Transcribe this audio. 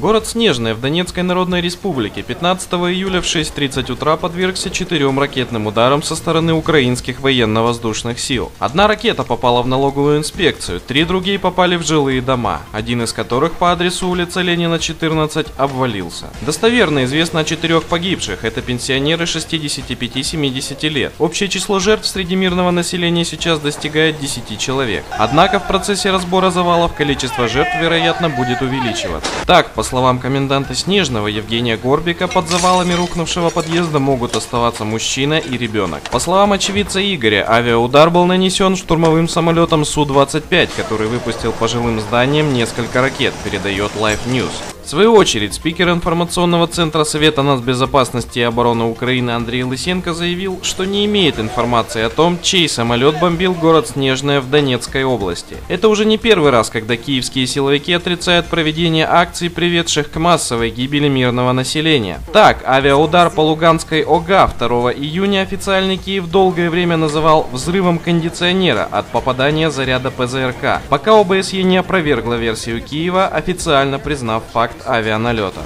Город Снежное в Донецкой Народной Республике 15 июля в 6.30 утра подвергся четырем ракетным ударам со стороны украинских военно-воздушных сил. Одна ракета попала в налоговую инспекцию, три другие попали в жилые дома, один из которых по адресу улица Ленина 14 обвалился. Достоверно известно о четырех погибших, это пенсионеры 65-70 лет. Общее число жертв среди мирного населения сейчас достигает 10 человек. Однако в процессе разбора завалов количество жертв, вероятно, будет увеличиваться. Так, по словам коменданта Снежного Евгения Горбика, под завалами рухнувшего подъезда могут оставаться мужчина и ребенок. По словам очевидца Игоря, авиаудар был нанесен штурмовым самолетом Су-25, который выпустил по жилым зданиям несколько ракет, передает Life News. Свою очередь, спикер информационного центра Совета нацбезопасности и обороны Украины Андрей Лысенко заявил, что не имеет информации о том, чей самолет бомбил город Снежное в Донецкой области. Это уже не первый раз, когда киевские силовики отрицают проведение акций, приведших к массовой гибели мирного населения. Так, авиаудар по Луганской ОГА 2 июня официальный Киев долгое время называл взрывом кондиционера от попадания заряда ПЗРК, пока ОБСЕ не опровергла версию Киева, официально признав факт авианалета.